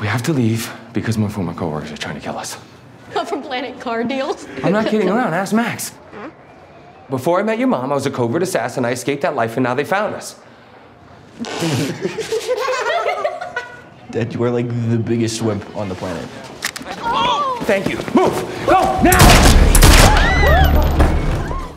We have to leave because my former coworkers are trying to kill us. From Planet Car Deals. I'm not kidding around. Ask Max. Before I met your mom, I was a covert assassin. I escaped that life, and now they found us. Dad, you are like the biggest wimp on the planet. Oh! Thank you. Move. Go.